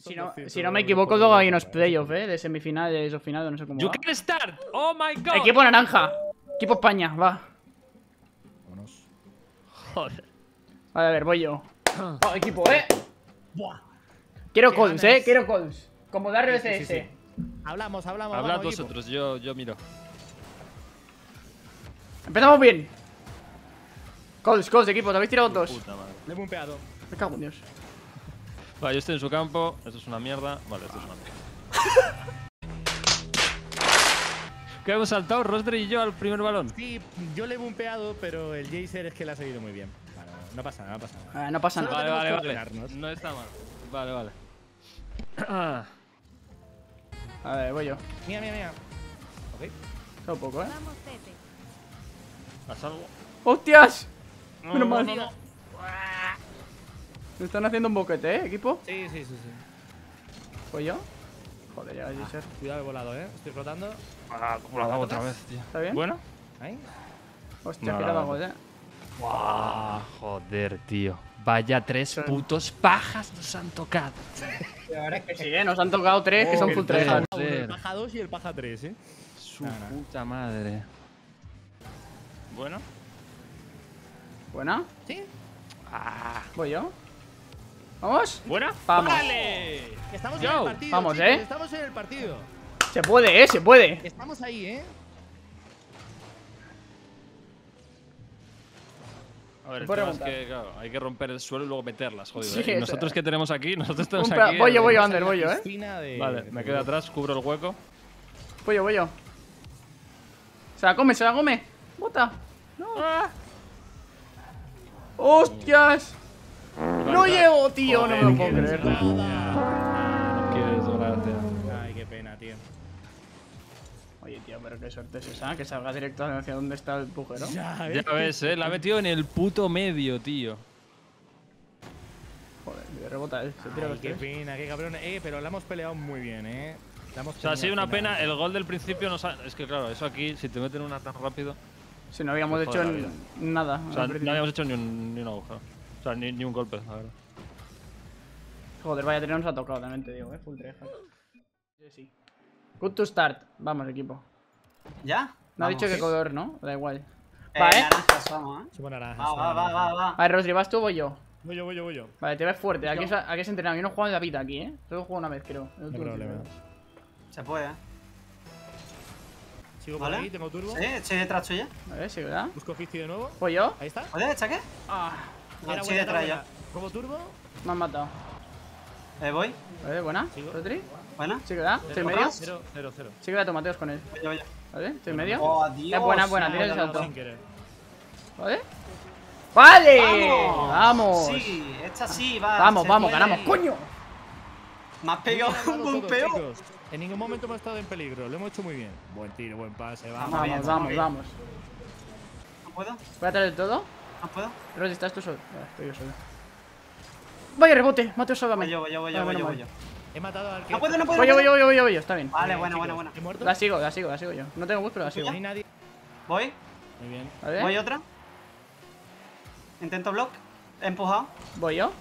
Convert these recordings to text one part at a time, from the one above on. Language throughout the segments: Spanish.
Si no, si no me equivoco, luego hay unos playoffs, ¿eh? De semifinales o finales, no sé cómo You va. can start. Oh my god. Equipo naranja. Equipo España, va. Vámonos. Joder. Vale, a ver, voy yo. Oh, equipo, ¿eh? Quiero Qué calls. ¿eh? Quiero calls. Como dar Sí, RBCS. sí, sí, Hablamos, hablamos. Hablad vamos, vosotros, yo, yo miro. Empezamos bien. Calls, calls, equipo. Te habéis tirado dos. Puta madre. Le he bumpeado. Me cago en Dios. Vale, yo estoy en su campo. Esto es una mierda. Vale, esto es una mierda. ¿Qué hemos saltado Rosdre y yo al primer balón? Sí, yo le he bumpeado, pero el Jacer es que le ha salido muy bien. Vale, no pasa nada, no pasa nada. Ah, no pasa nada. Vale, vale, vale. ordenarnos. No está mal. Vale, vale. A ver, voy yo. Mira, mira, mira. Ok. Solo poco, ¿eh? Vamos, Pepe. ¿Haz algo? ¡Hostias! No, Menos no, mal. no, no. Me están haciendo un boquete, ¿eh, equipo? Sí, sí, sí, sí. ¿Voy yo? Joder, ya, Jaser. Cuidado, he volado, eh. Estoy flotando. Ah, ¿cómo la hago otra vez, tío? ¿Está bien? ¿Bueno? Ahí. Hostia, No, no, ¿eh? Ah, joder, tío. Vaya tres putos pajas nos han tocado. La verdad es que sí, ¿eh? Nos han tocado tres que son full uno, El paja 2 y el paja 3, eh. Su No, no. puta madre. Bueno. ¿Buena? ¿Sí? Ah. ¿Voy yo? ¿Vamos? ¿Buena? Vamos. Estamos Yo. en el partido. Vamos, chicos, ¿eh? Estamos en el partido. Se puede, ¿eh? Se puede. Estamos ahí, eh. A ver, el tema es que, claro, hay que romper el suelo y luego meterlas, jodido. Sí, ¿eh? Y eso- nosotros que tenemos aquí, nosotros tenemos Un aquí. voy yo, el- voy yo, Ander, voy yo, ¿eh? de- Vale, me quedo atrás, cubro el hueco. Voy yo, voy yo. Se la come, se la come. Bota. No. ¡Hostias! No llego, tío, no me lo puedo creer. No quieres, gracia. Ay, qué pena, tío. Oye, tío, pero qué suerte es esa, que salga directo hacia donde está el pujero. Ya, Ya ves, eh, la ha metido en el puto medio, tío. Joder, me rebota él, se tira Ay, los qué tres. pena, qué cabrón. Eh, pero la hemos peleado muy bien, eh. O sea, ha sido una pena. El gol del principio nos ha... Es que, claro, eso aquí, si te meten una tan rápido. Si no habíamos hecho nada. O sea, no habíamos hecho ni un, ni un agujero. O sea, ni, ni un golpe, la verdad. Joder, vaya tren nos ha tocado también, te digo, eh. Full tryhard. Sí, sí. Good to start. Vamos, equipo. ¿Ya? No ha dicho qué color, ¿no? Da igual. Eh, Va, ¿eh? naranjas, vamos, ¿eh? Somos naranjas. Va, va, va, va, va. A ver, Rosri, ¿vas tú o voy yo? Voy yo, voy yo, voy yo. Vale, te ves fuerte. Aquí es, aquí es entrenado. Yo no he jugado en la vida aquí, ¿eh? Solo he jugado una vez, creo. El No problema. Se puede, ¿eh? Sigo por ¿Vale? ahí, tengo turbo. ¿Sí? ¿Estoy detrás tuya? A ver, sí, ¿verdad? Busco 50 de nuevo. ¿Voy yo? Ahí está. ¿Puedes? ¿Echa qué? Ah, Era estoy buena, detrás era ya. buena. Como turbo. me han matado. Eh, voy. Vale, buena. ¿Rosri? Buena. ¿Sí, verdad? ¿Estoy en ¿Te medio? 0, 0, 0. Sí, verdad, Tomateos con él. Yo. ¿Vale? ¿Estoy en medio? Oh, Dios. Es buena, buena, tira el salto. ¿Vale? ¡Vale! ¡Vamos! ¡Vamos! Sí, esta sí va. Vamos, vamos, ganamos. ¡Coño! Me has pegado un chicos. En ningún momento hemos estado en peligro. Lo hemos hecho muy bien. Buen tiro, buen pase. Vamos. Vamos. bien, Vamos, vamos vamos, bien. vamos. ¿No puedo? ¿Voy a traer todo? ¿No puedo? Rosy, ¿estás tú solo? Vale, estoy yo solo. Vaya rebote, Mateo, sálvame. Voy yo, voy yo, voy yo, Vale, voy yo, voy yo. He matado al que. No puedo, no puedo. Voy yo, voy yo, voy yo, voy yo, está bien. Vale, buena. ¿He muerto? La sigo, la sigo, la sigo yo. No tengo bus, pero la sigo. No hay nadie. Voy, Muy bien. ¿Vale? voy otra. Intento block. He empujado. Voy yo.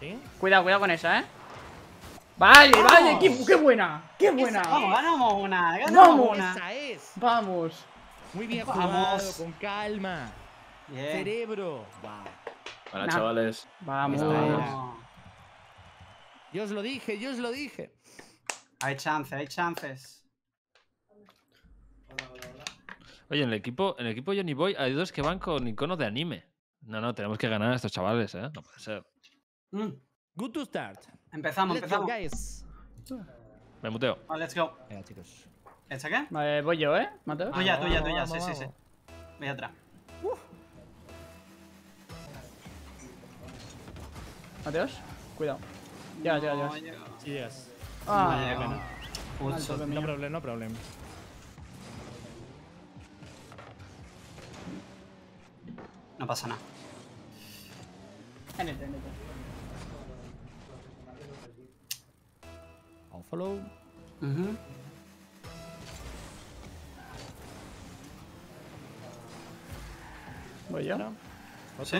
¿Sí? Cuidado, cuidado con esa, ¿eh? Vale, ¡Vamos! vale, qué, qué buena, qué buena. Vamos, ganamos una, ganamos Vamos. una. Esa es. Vamos. Muy bien Vamos. jugado, con calma. Bien. Cerebro. Wow. Hola, Nah. chavales. Vamos. Yo os lo dije, yo os lo dije. Hay chances, hay chances. Oye, en el equipo, en el equipo Johnny Boy hay dos que van con iconos de anime. No, no, tenemos que ganar a estos chavales, ¿eh? No puede ser. Mm. Good to start. Empezamos, Let's go, empezamos. guys. Me muteo. Vale, let's go. Venga, chicos. ¿Esta qué? Vale, voy yo, ¿eh? Mateo. Tuya, Vamos, tuya, tuya, sí, sí, sí. Voy atrás. Mateos. Cuidado. Ya, ya, ya. No, llego. Si llegas. Ah, No No mío. problem, no problem. No pasa nada. NT, NT. I'll follow. Ujú. Voy yo. ¿Sí?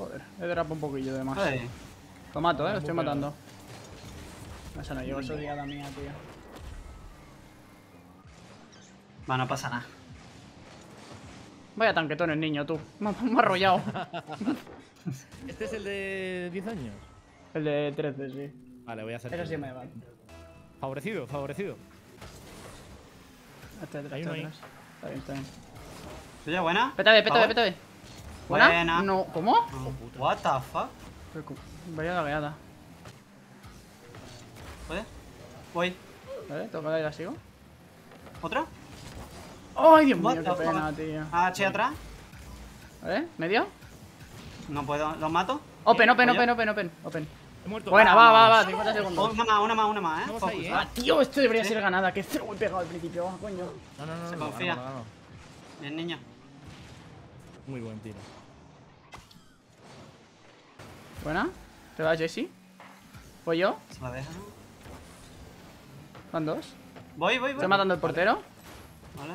Joder, he derrapado un poquillo de más. Ay, Lo mato, ¿eh? Lo estoy matando. Eso no llegó, eso es diada mía, tío. Va, no pasa nada. Vaya tanquetón el niño, tú. Me, ha- me ha arrollado. ¿Este es el de 10 años? el de 13, sí. Vale, voy a hacer. Eso sí me va. Favorecido, favorecido. Este Hay este uno ahí. atrás. Está bien, está bien. Oye, buena. Pétame, pétame, pétame. ¿Buena? Buena. No, ¿cómo? No. What the fuck? Vaya lagueada. ¿Puedes? Voy. Vale, toca y la sigo. ¿Otra? ¡Ay, Dios What mío, qué pena, fuck? tío! Ah, chi atrás. ¿Vale? ¿Medio? No puedo. ¿Los mato? Open, open, open, open, open, open. He muerto. Buena, va, va, va, Vamos. 50 Oh, segundos. Una más, una más, una más, eh. Ahí, eh. Ah, tío, esto debería ser ganada, que cero he pegado al principio, ah, coño. No, no, no, Se confía. no, no, no. Bien, niño. Muy buen tiro. Buena. ¿Te va Jesse? ¿Voy yo? Se la deja, ¿no? Van dos. Voy, voy, voy. ¿Estoy matando el portero? Vale.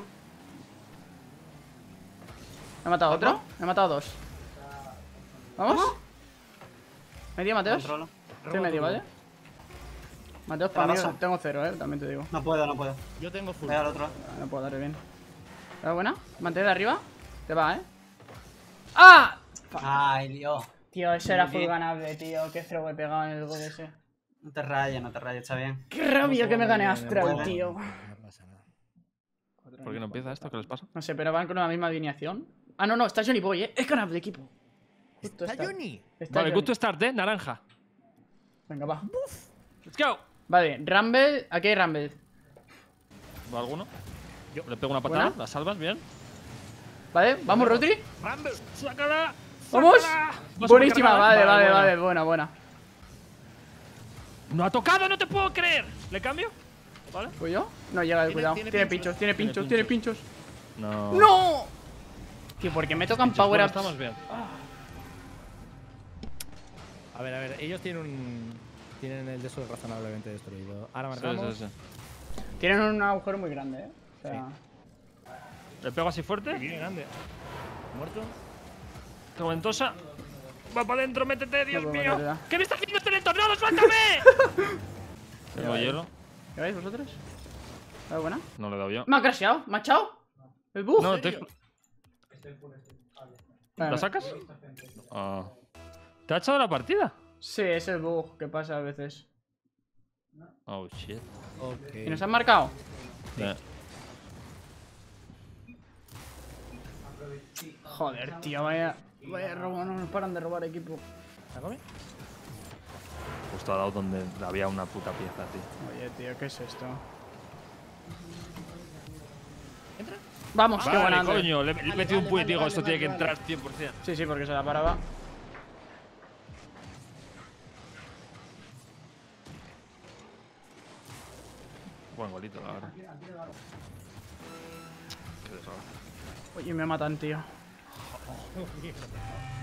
¿Me ha matado otro? Me ha matado dos. ¿Vamos? ¿Medio, Mateos? Controlo. Estoy medio, ¿vale? Mateos, para mí tengo cero, eh, también te digo. No puedo, no puedo. Yo tengo full. Voy al otro. Ah, No puedo darle bien. ¿Está buena? Mantén de arriba. Te va, ¿eh? ¡Ah! Ay, Dios. Tío, ese era full ganable, tío. Qué cero he pegado en el gol ese. No te rayes, no te rayes, está bien. Qué rabia que me gane Bien, Astral, tío. No pasa nada. ¿Por qué no empieza esto? ¿Qué les pasa? No sé, pero van con la misma alineación. Ah, no, no, está Johnny Boy, ¿eh? Es ganable equipo. Justo ¿Está Johnny? Está Vale, Johnny. good to start, ¿eh? Naranja. Venga, va. Let's go. Vale, Rumble. Aquí hay Rumble. ¿Va alguno? Yo. Le pego una patada, Buena. la salvas bien. Vale, vamos, Rotri. ¡Rumble! ¡Sácala! ¡Vamos! Buenísima, vale, vale, vale, buena, buena. ¡No ha tocado! ¡No te puedo creer! ¿Le cambio? ¿Vale? ¿Fui yo? No llega, Tiene- cuidado. tiene Tiene pinchos. pinchos, tiene pinchos, tiene pinchos. No. ¡No! Tío, porque me tocan power ups. estamos bien. A ver, a ver, ellos tienen un. Tienen el de eso razonablemente destruido. Ahora marcamos. sí, sí. Tienen un agujero muy grande, eh. O sea, ¿Le pego así fuerte? Bien grande. ¿Muerto? Tormentosa. Va para adentro, métete, Dios mío. ya. ¿Qué me está haciendo este en el tornado? ¡Suéltame! Tengo Ya, hielo. ¿qué veis vosotros? ¿Vale, buena? No le he dado yo. Me ha crasheado, me ha echado. El bug. No, te... Vale, ¿La sacas? Ah. ¿Te ha echado la partida? Sí, es el bug que pasa a veces. Oh, shit. ¿Y nos han marcado? Eh, Joder, tío, vaya. Vaya robo, no nos paran de robar equipo. ¿La come? Justo ha dado donde había una puta pieza, tío. Oye, tío, ¿qué es esto? ¿Entra? Vamos, qué buena Vale, Ander. coño, le, le he metido un vale, puño digo, vale, esto vale, tiene que vale. entrar 100%. Sí, sí, porque se la paraba. Buen golito, la verdad. Qué desgracia. Oye, me matan, tío.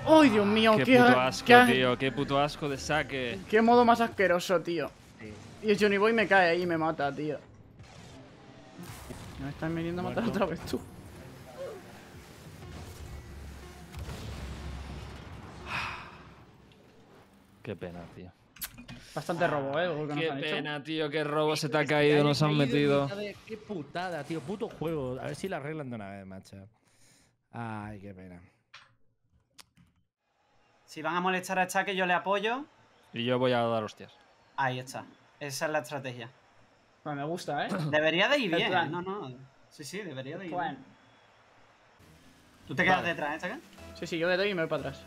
¡Ay, Dios mío! Qué ¡Qué, puto asco, qué tío. Qué puto asco de saque. qué modo más asqueroso, tío! Y el Johnny Boy me cae ahí y me mata, tío. Me están viniendo a matar Muerto. otra vez tú. Qué pena, tío. Bastante robo, eh, lo que nos Qué hecho. pena, tío. Qué robo se te ha Que caído. Nos han metido. de- Qué putada, tío. Puto juego. A ver si la arreglan de una vez, macho. Ay, qué pena. Si van a molestar a Chaque, yo le apoyo. Y yo voy a dar hostias. Ahí está. Esa es la estrategia. Pues me gusta, eh. Debería de ir bien. plan. No, no. Sí, sí, debería de ir Plan. bien. Tú te quedas Vale. detrás, ¿eh, Chaque? Sí, sí, yo le doy y me voy para atrás.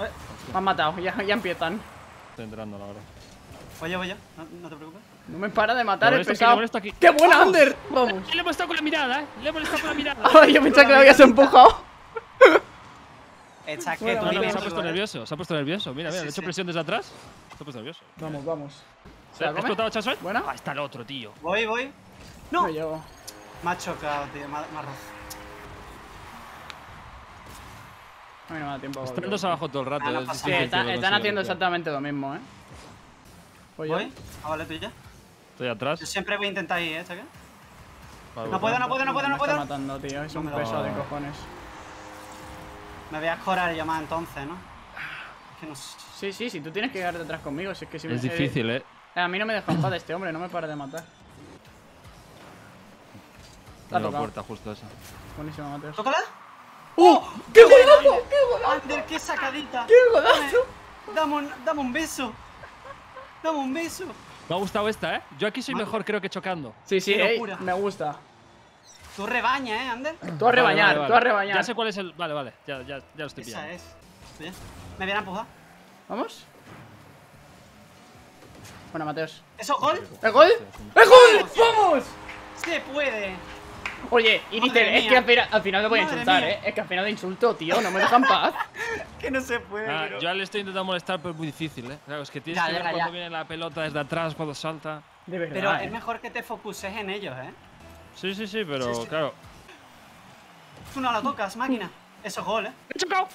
Eh, Me han matado, ya, ya empiezan. Estoy entrando, la verdad. Voy yo, voy yo. No, no te preocupes. No me para de matar el pesado. ¡Qué buena, Ander! Vamos. Le he molestado con la mirada, ¿eh? Le he molestado con la mirada. Ay, yo pensaba que lo habías empujado. Eh, Chaque, Bueno, tú No, no, vives se ha puesto nervioso, se ha puesto nervioso. Mira, mira, Sí, le he hecho sí. presión desde atrás. Se ha puesto nervioso. Vamos, vamos. ¿Se ¿Se la ha explotado Chasoy? ¿Buena? Ah, está el otro, tío. Voy, voy. No. No llego. Me ha chocado, tío. Me ha, me ha roto. A mí no me da tiempo. Están dos abajo todo el rato. Ah, no es pasa Sí, están, haciendo exactamente lo mismo, eh. Voy yo. Voy. Ah, vale, ya. Estoy atrás. Yo siempre voy a intentar ir, ¿eh, Chaque? Vale, No puedo, no puedo, no puedo, no Me está puedo. matando, tío. Es un No me peso de cojones. Me voy a escorar yo más entonces, ¿no? Que no sé. Sí, sí, sí, tú tienes que quedarte atrás conmigo. Si es que si Es me- difícil, eh. eh, a mí no me deja en paz este hombre, no me para de matar. En la puerta justo esa. Buenísimo, Mateos. ¿Tócala? ¡Uh! ¡Qué golazo! Ander, qué sacadita. ¡Qué golazo! Dame un, dame un beso. Dame un beso. Me ha gustado esta, eh. Yo aquí soy mejor, creo que chocando. Sí, sí, Qué ey, me gusta. Tú rebaña, ¿eh, Ander? Tú a rebañar, vale, vale. tú a rebañar. Ya sé cuál es el. Vale, vale. Ya, ya, ya lo estoy Esa pillando. es. Me viene a empujar. ¿Vamos? Bueno, Mateos. ¿Eso gol? ¿El gol? ¡El gol! ¡Vamos! Se puede. Oye, Madre es que al final, al final te voy a insultar, mía. ¿eh? Es que al final te insulto, tío, no me dejan paz. Que no se puede. Ah, pero- yo le estoy intentando molestar, pero es muy difícil, eh. Claro, es que tienes Ya, que ver ya. cuando viene la pelota desde atrás, cuando salta. De verdad. Pero ¿eh? es mejor que te focuses en ellos, ¿eh? Sí, sí, sí, pero Sí, sí. claro. Tú no la tocas, máquina. Eso es gol, ¿eh? ¡He chocado!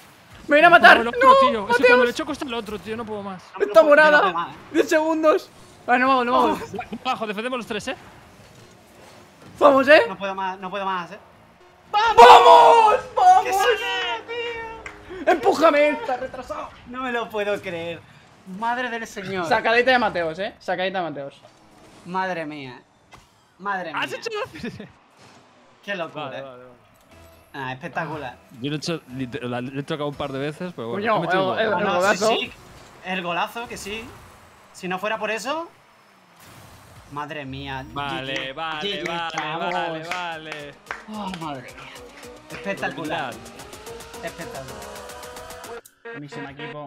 ¡Me viene a matar! el ¡No! otro, tío. Es que cuando le choco está el otro, tío. No puedo más. No me ¡Está no morada! puedo más, ¿eh? 10 segundos. Vale, no vamos, no vamos. Bajo, defendemos los tres, eh. Vamos, ¿eh? No puedo más, no puedo más, ¿eh? ¡Vamos! ¡Vamos! ¡Que saque, tío! ¡Empújame! ¡Está retrasado! No me lo puedo creer. Madre del señor. Sacadita de Mateos, ¿eh? Sacadita de Mateos. Madre mía. Madre mía. ¡Has hecho! Qué locura. Vale, ¿eh? vale, vale. Ah, espectacular. Yo lo he, hecho, la- le he tocado un par de veces, pero bueno. Coño, he metido un el- el- No, no, golazo. sí, sí. El golazo, que sí. Si no fuera por eso. Madre mía. Vale, vale, vale, vale, vale. Oh, madre mía. Espectacular. Espectacular. Buenísimo equipo.